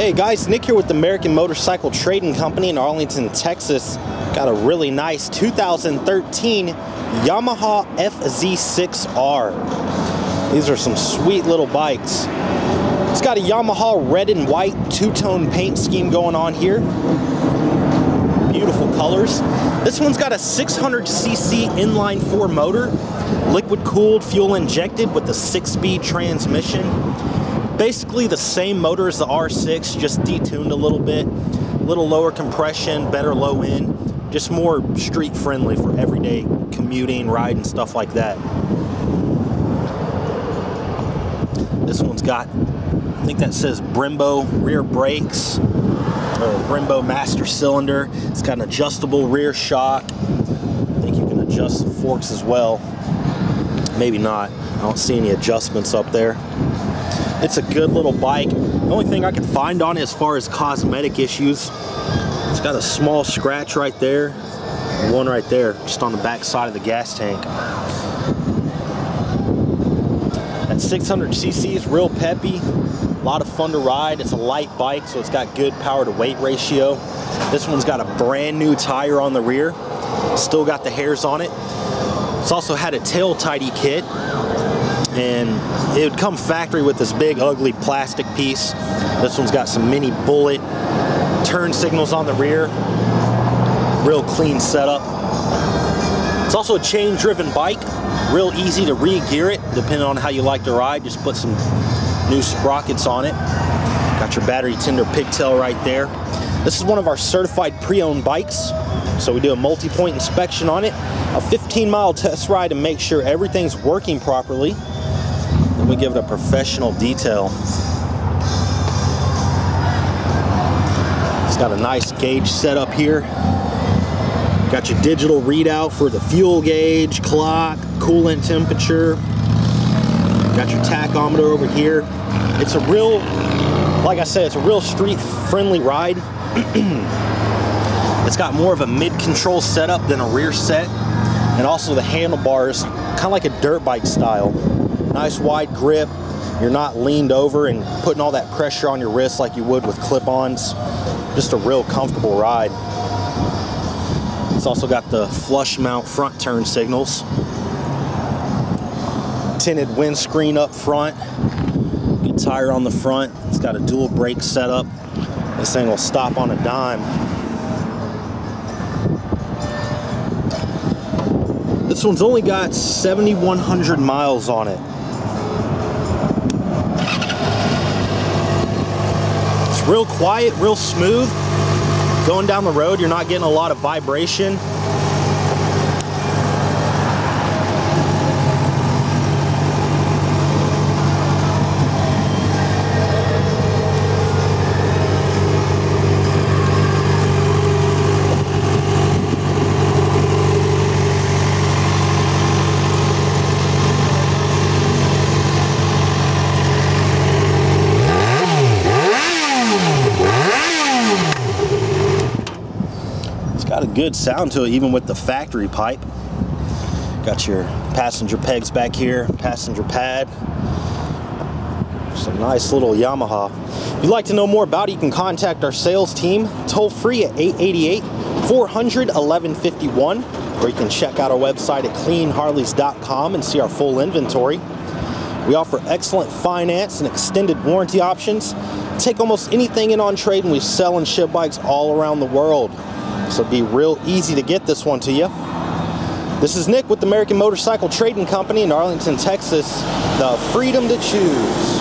Hey guys, Nick here with the American Motorcycle Trading Company in Arlington, Texas. Got a really nice 2013 Yamaha FZ6R. These are some sweet little bikes. It's got a Yamaha red and white two-tone paint scheme going on here. Beautiful colors. This one's got a 600cc inline four motor, liquid cooled, fuel injected with a six-speed transmission basically the same motor as the R6, just detuned a little bit. A little lower compression, better low end, just more street friendly for everyday commuting, riding, stuff like that. This one's got, I think that says Brembo rear brakes, or Brembo master cylinder. It's got an adjustable rear shock. I think you can adjust the forks as well. Maybe not. I don't see any adjustments up there. It's a good little bike. The only thing I can find on it as far as cosmetic issues, it's got a small scratch right there, one right there, just on the back side of the gas tank. That 600cc is real peppy, a lot of fun to ride. It's a light bike, so it's got good power to weight ratio. This one's got a brand new tire on the rear, still got the hairs on it. It's also had a tail tidy kit, and it would come factory with this big ugly plastic piece. This one's got some mini bullet turn signals on the rear. Real clean setup. It's also a chain driven bike. Real easy to re-gear it depending on how you like to ride. Just put some new sprockets on it. Got your battery tender pigtail right there. This is one of our certified pre-owned bikes. So we do a multi-point inspection on it, a 15 mile test ride to make sure everything's working properly. Give it a professional detail. It's got a nice gauge set up here. Got your digital readout for the fuel gauge, clock, coolant temperature. Got your tachometer over here. It's a real, like I said, it's a real street friendly ride. it's got more of a mid-control setup than a rear set. And also the handlebars, kind of like a dirt bike style. Nice wide grip. You're not leaned over and putting all that pressure on your wrist like you would with clip-ons. Just a real comfortable ride. It's also got the flush mount front turn signals. Tinted windscreen up front. Good tire on the front. It's got a dual brake setup. This thing will stop on a dime. This one's only got 7,100 miles on it. Real quiet, real smooth. Going down the road, you're not getting a lot of vibration. Got a good sound to it even with the factory pipe. Got your passenger pegs back here, passenger pad. Some nice little Yamaha. If you'd like to know more about it, you can contact our sales team toll free at 888 400 1151 or you can check out our website at cleanharleys.com and see our full inventory. We offer excellent finance and extended warranty options. Take almost anything in on trade and we sell and ship bikes all around the world. So it'd be real easy to get this one to you. This is Nick with the American Motorcycle Trading Company in Arlington, Texas. The freedom to choose.